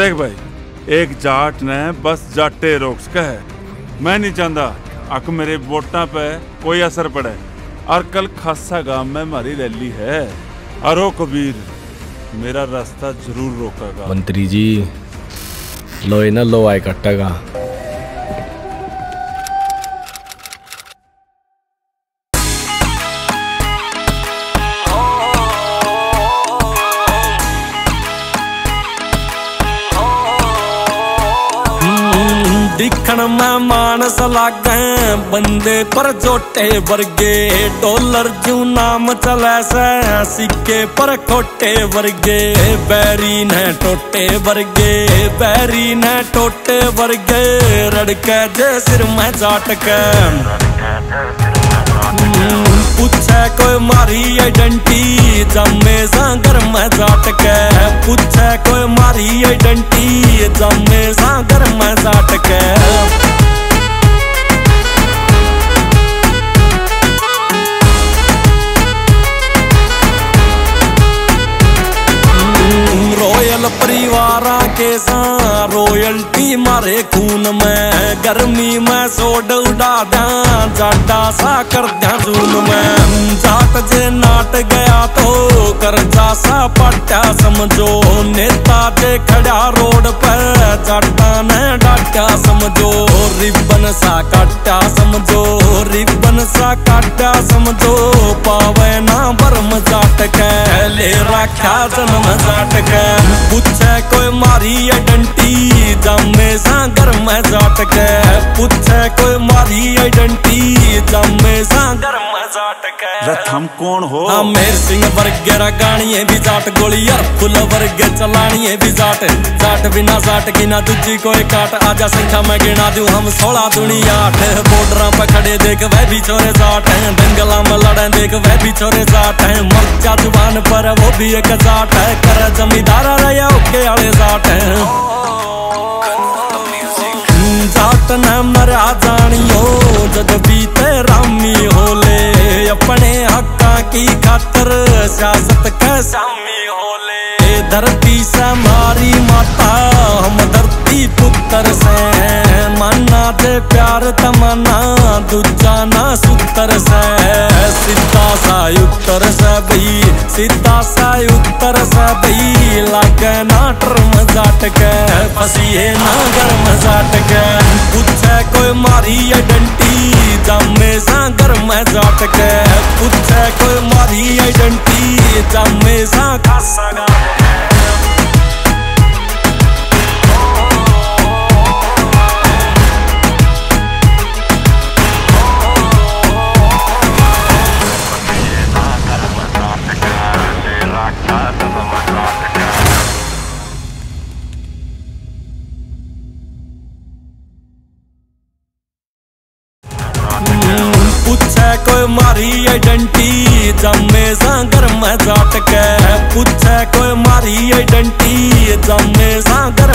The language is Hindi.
देख भाई, एक जाट ने बस जाटे रोक्स है मैं नहीं चाहता अक मेरे वोटा पे कोई असर पड़े। और कल खासा गाँव में हमारी रैली है। अरो कबीर, मेरा रास्ता ज़रूर रोकेगा। मंत्री जी, लोए ना लो आए कट्टेगा। दिखण में मानस लागे, बंदे पर जोटे वर्गे। डॉलर जू नाम चले से, सिक्के पर खोटे वर्गे। बैरी ने टोटे वर्गे बैरी ने टोटे वर्गे। रड़के जे सिर में जाट के पूछे कोई मारी आइडेंटी जमे सांगर में जाट के पूछे कोई मारी आइडेंटी सांगर में जाट के रॉयल परिवार के सा रॉयल्टी मारे खून में, गर्मी में सोड उड़ा द्या जाटा सा कर द्या जून में। जाट जे नाट गया तो कर्जा सा पट्या समझो। नेता जे खड़ा रोड पर जाटा ने डाटा समझो। रिबन सा काटा समझो, रिबन सा काटा समझो। पावे ना बर्म जाट के ले रखा जन्म जाट के पूछे कोई मारी आइडेंटी, जमे सांगर में जाट के पूछे कोई मारी आइडेंटी, जमे सांगर में जाट के रथम कौन हो? आमेर सिंह वर्गे गाणिए भी जाट गोली यार फुल वर्गे चलानिए भी जाट। जाट बिना जाट की ना दूजी कोई काट। आजा संख्या में गिना दूँ हम सोलह दुनी आठ। बॉर्डर पे खड़े देख वह भी छोरे जाट हैं। दंगला में लड़े देख वह भी छोरे जाट हैं। मर्चा ज़ुबान पर वो भी एक जाट है। कर जमींदार धरती से मारी माता, हम धरती पुत्र से। माना दे प्यार तमन्ना, दूजा ना सुतर से। सीधा सा उत्तर से भई सीधा सा उत्तर से भई लागे ना टर्म जाट के फसिए ना गर्म जाट के पूछे कोई मारी आइडेंटी जमे सा गर्म जाट के। पूछे कोई मारी आइडेंटी जामे सा खासा गाट मारी आइडेंटी जमे सागर मैं जाट के पूछे कोई मारी आइडेंटी जमे सांगर